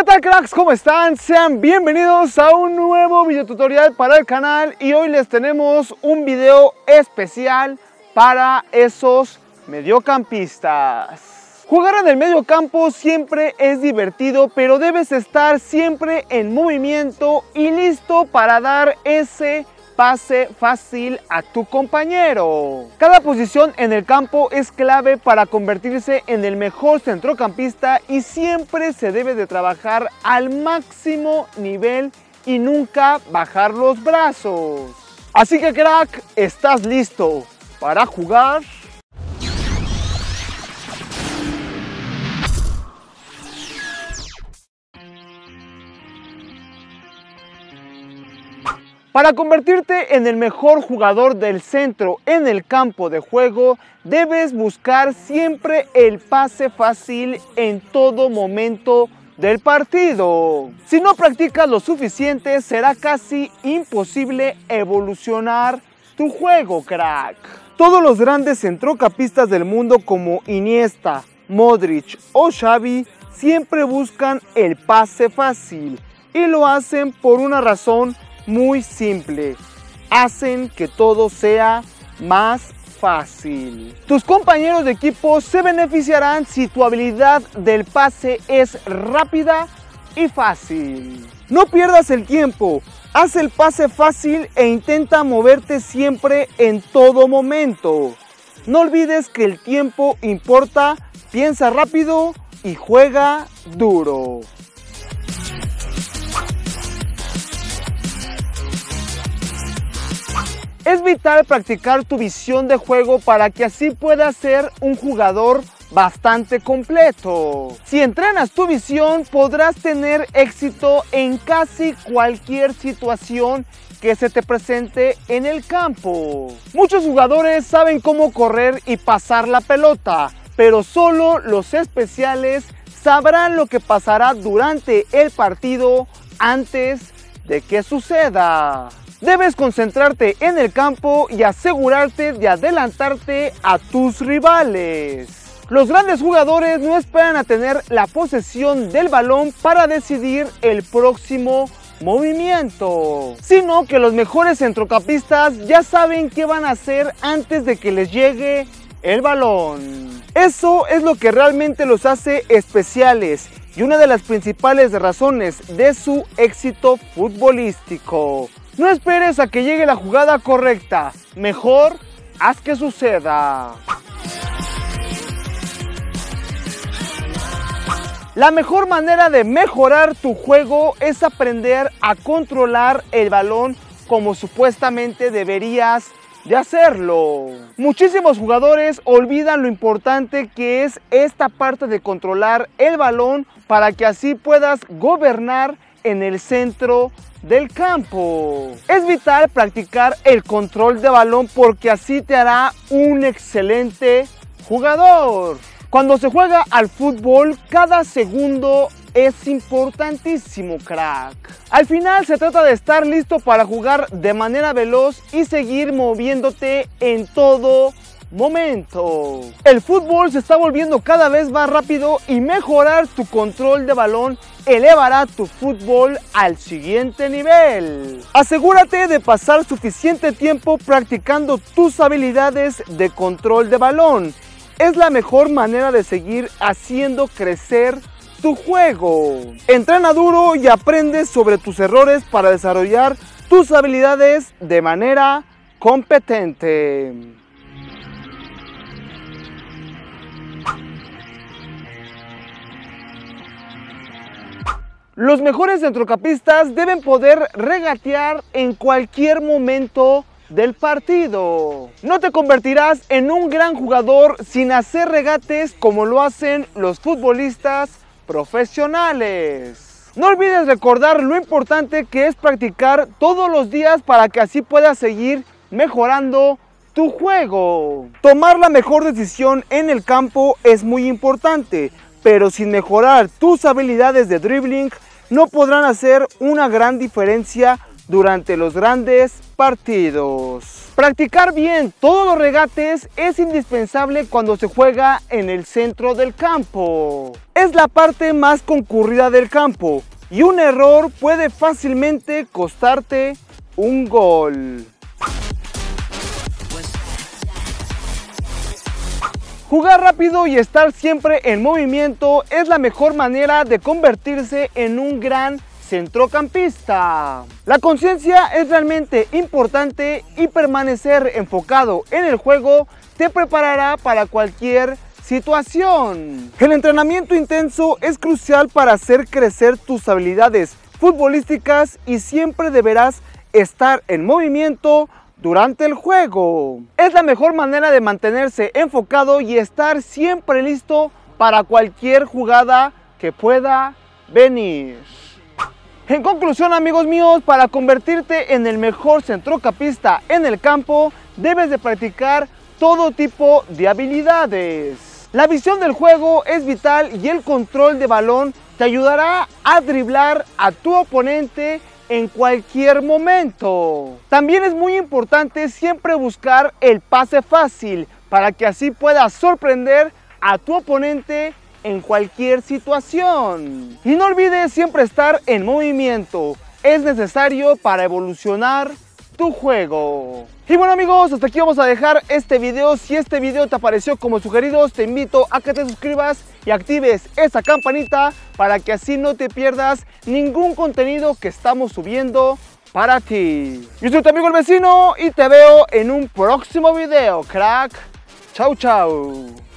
¿qué tal cracks? ¿Cómo están? Sean bienvenidos a un nuevo video tutorial para el canal y hoy les tenemos un video especial para esos mediocampistas. Jugar en el medio campo siempre es divertido, pero debes estar siempre en movimiento y listo para dar ese pase fácil a tu compañero. Cada posición en el campo es clave para convertirse en el mejor centrocampista y siempre se debe de trabajar al máximo nivel y nunca bajar los brazos. Así que crack, ¿estás listo para jugar? Para convertirte en el mejor jugador del centro en el campo de juego, debes buscar siempre el pase fácil en todo momento del partido. Si no practicas lo suficiente, será casi imposible evolucionar tu juego, crack. Todos los grandes centrocampistas del mundo como Iniesta, Modric o Xavi siempre buscan el pase fácil y lo hacen por una razón muy simple. Hacen que todo sea más fácil. Tus compañeros de equipo se beneficiarán si tu habilidad del pase es rápida y fácil. No pierdas el tiempo. Haz el pase fácil e intenta moverte siempre en todo momento. No olvides que el tiempo importa, piensa rápido y juega duro. Es vital practicar tu visión de juego para que así puedas ser un jugador bastante completo. Si entrenas tu visión podrás tener éxito en casi cualquier situación que se te presente en el campo. Muchos jugadores saben cómo correr y pasar la pelota, pero solo los especiales sabrán lo que pasará durante el partido antes de que suceda. Debes concentrarte en el campo y asegurarte de adelantarte a tus rivales. Los grandes jugadores no esperan a tener la posesión del balón para decidir el próximo movimiento, sino que los mejores centrocampistas ya saben qué van a hacer antes de que les llegue el balón. Eso es lo que realmente los hace especiales y una de las principales razones de su éxito futbolístico. No esperes a que llegue la jugada correcta. Mejor haz que suceda. La mejor manera de mejorar tu juego es aprender a controlar el balón como supuestamente deberías de hacerlo. Muchísimos jugadores olvidan lo importante que es esta parte de controlar el balón para que así puedas gobernar en el centro del campo. Es vital practicar el control de balón porque así te hará un excelente jugador. Cuando se juega al fútbol, cada segundo es importantísimo, crack. Al final se trata de estar listo para jugar de manera veloz y seguir moviéndote en todo momento. El fútbol se está volviendo cada vez más rápido y mejorar tu control de balón elevará tu fútbol al siguiente nivel. Asegúrate de pasar suficiente tiempo practicando tus habilidades de control de balón. Es la mejor manera de seguir haciendo crecer tu juego. Entrena duro y aprende sobre tus errores para desarrollar tus habilidades de manera competente. Los mejores centrocampistas deben poder regatear en cualquier momento del partido. No te convertirás en un gran jugador sin hacer regates como lo hacen los futbolistas profesionales. No olvides recordar lo importante que es practicar todos los días para que así puedas seguir mejorando tu juego. Tomar la mejor decisión en el campo es muy importante, pero sin mejorar tus habilidades de dribbling no podrán hacer una gran diferencia durante los grandes partidos. Practicar bien todos los regates es indispensable cuando se juega en el centro del campo. Es la parte más concurrida del campo y un error puede fácilmente costarte un gol. Jugar rápido y estar siempre en movimiento es la mejor manera de convertirse en un gran centrocampista. La conciencia es realmente importante y permanecer enfocado en el juego te preparará para cualquier situación. El entrenamiento intenso es crucial para hacer crecer tus habilidades futbolísticas y siempre deberás estar en movimiento durante el juego. Es la mejor manera de mantenerse enfocado y estar siempre listo para cualquier jugada que pueda venir. En conclusión amigos míos, para convertirte en el mejor centrocampista en el campo, debes de practicar todo tipo de habilidades. La visión del juego es vital y el control de balón te ayudará a driblar a tu oponente en cualquier momento. También es muy importante siempre buscar el pase fácil para que así puedas sorprender a tu oponente en cualquier situación. Y no olvides siempre estar en movimiento. Es necesario para evolucionar tu juego. Y bueno amigos, hasta aquí vamos a dejar este video. Si este video te apareció como sugeridos, te invito a que te suscribas y actives esa campanita para que así no te pierdas ningún contenido que estamos subiendo para ti. Yo soy tu amigo el vecino y te veo en un próximo video, crack. Chau, chau.